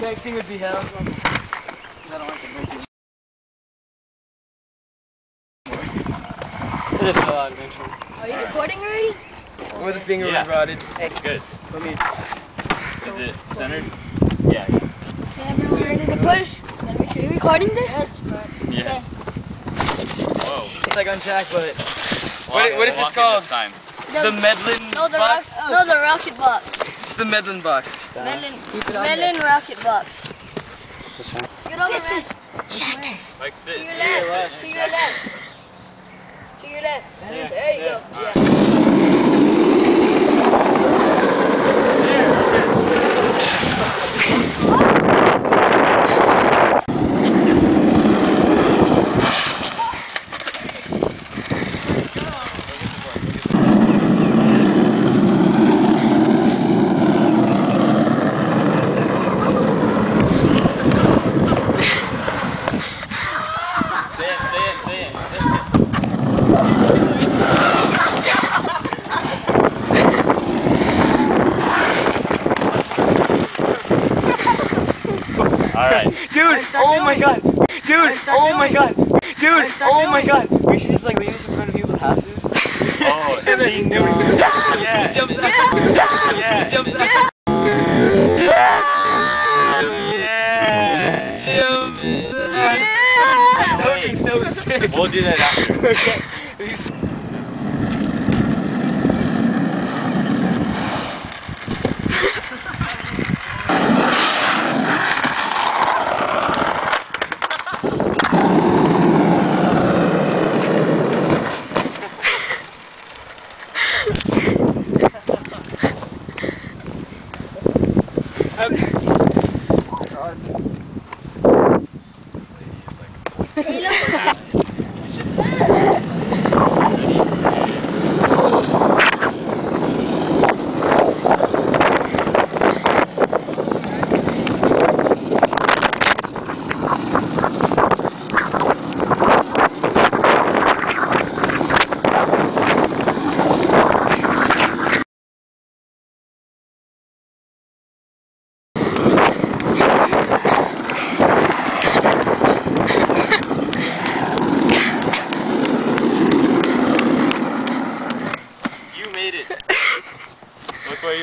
Texting would be hell. It'll fell out eventually. Are you recording already? With a finger Yeah. yeah. rotted. It's good. Let me. Is it centered? Yeah. Camera ready to push? Are you recording this? Yes. Whoa. It's like on track, but Walk- What- what is this called? This time. The Medlin no, the rock, box. no, the rocket box. It's the Medlin box. Melon, Medlin, it on melon rocket box. Get over This there. is Like sit. To your left. To your left. To your left. There you go. Yeah. Stay in, stay in, stay in. Stay in. Alright. Dude, oh my god. Dude, oh my god. Dude, oh my god. We should just like leave this in front of people's houses. Oh, And then he knew yeah. He jumps out. Yeah. He jumps out. Yeah. Jumps out. That would be so sick. We'll do that after. Okay. Okay.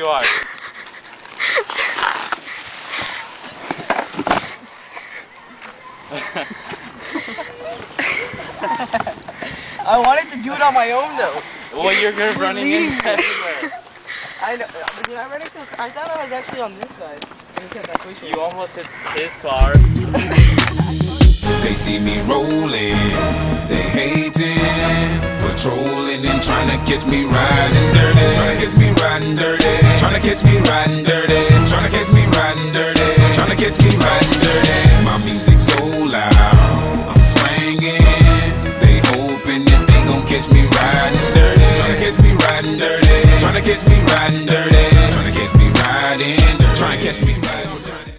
Are. I wanted to do it on my own though. Well, you're good running in everywhere. I know. Did I run into? I thought I was actually on this side. I just kept that pushing. You almost hit his car. They see me rolling, they hating, patrolling and trying to catch me riding dirty, trying to catch me dirty, trying catch me riding dirty, trying to catch me riding, dirty, trying to catch me riding.